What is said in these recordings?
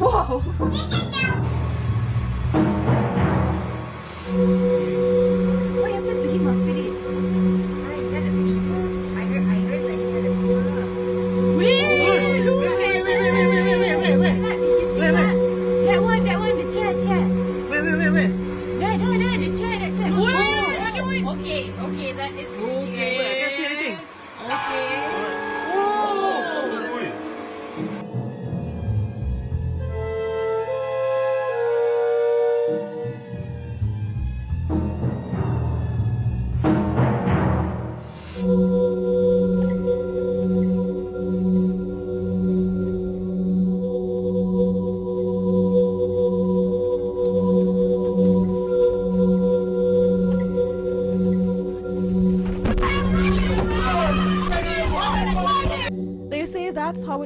Whoa!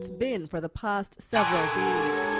it's been for the past several days.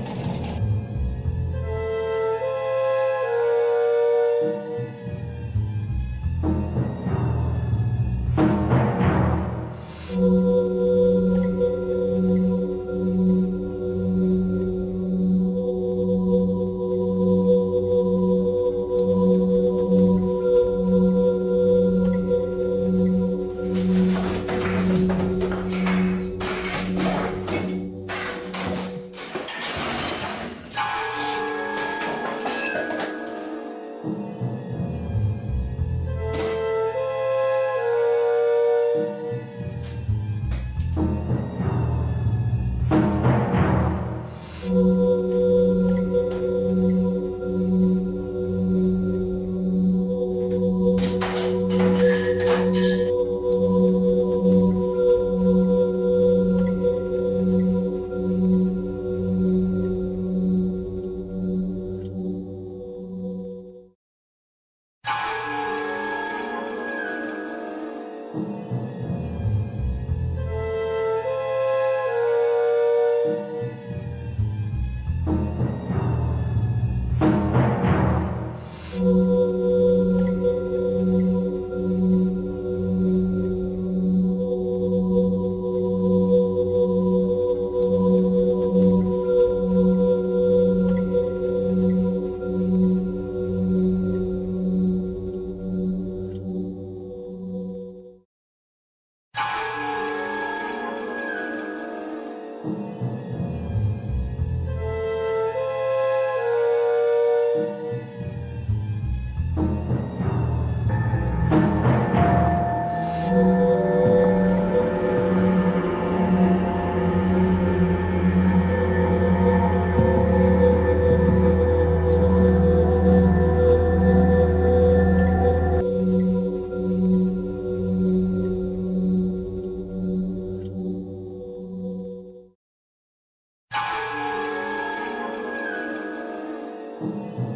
我天！